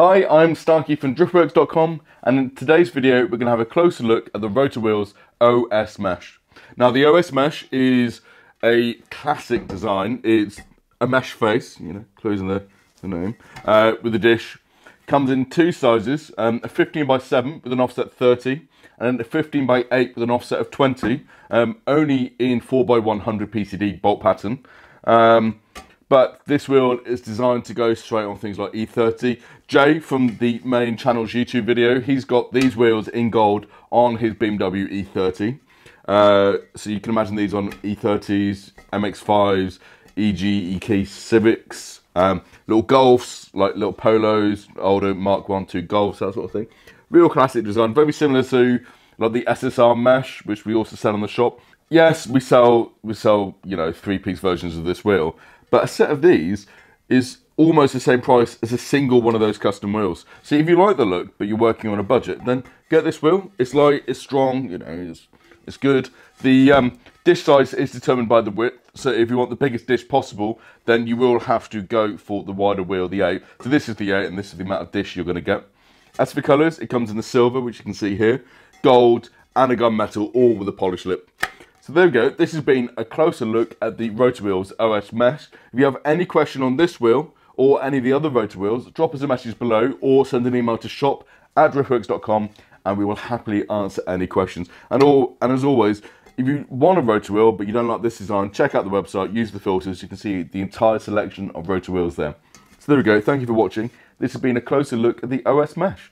Hi, I'm Starkey from driftworks.com and in today's video we're going to have a closer look at the Rota wheels OS Mesh. Now the OS Mesh is a classic design. It's a mesh face, you know, closing the, the name, uh, with a dish. Comes in two sizes, um, a 15 by 7 with an offset 30 and a 15 by 8 with an offset of 20, um, only in 4 by 100 PCD bolt pattern. Um, but this wheel is designed to go straight on things like E30. Jay from the main channel's YouTube video, he's got these wheels in gold on his BMW E30. Uh, so you can imagine these on E30s, MX-5s, EG, EK Civics, um, little Golfs, like little Polos, older Mark 1, 2 Golfs, that sort of thing. Real classic design, very similar to like the SSR Mesh, which we also sell in the shop. Yes, we sell, we sell, you know, three-piece versions of this wheel, but a set of these is almost the same price as a single one of those custom wheels. So if you like the look, but you're working on a budget, then get this wheel. It's light, it's strong, you know, it's, it's good. The um, dish size is determined by the width. So if you want the biggest dish possible, then you will have to go for the wider wheel, the 8. So this is the 8 and this is the amount of dish you're going to get. As for colours, it comes in the silver, which you can see here, gold and a gunmetal, all with a polish lip. So there we go. This has been a closer look at the Rota wheels OS Mesh. If you have any question on this wheel or any of the other Rota wheels, drop us a message below or send an email to shop at driftworks.com and we will happily answer any questions. And all and as always, if you want a Rota wheel but you don't like this design, check out the website, use the filters. You can see the entire selection of Rota wheels there. So there we go. Thank you for watching. This has been a closer look at the OS Mesh.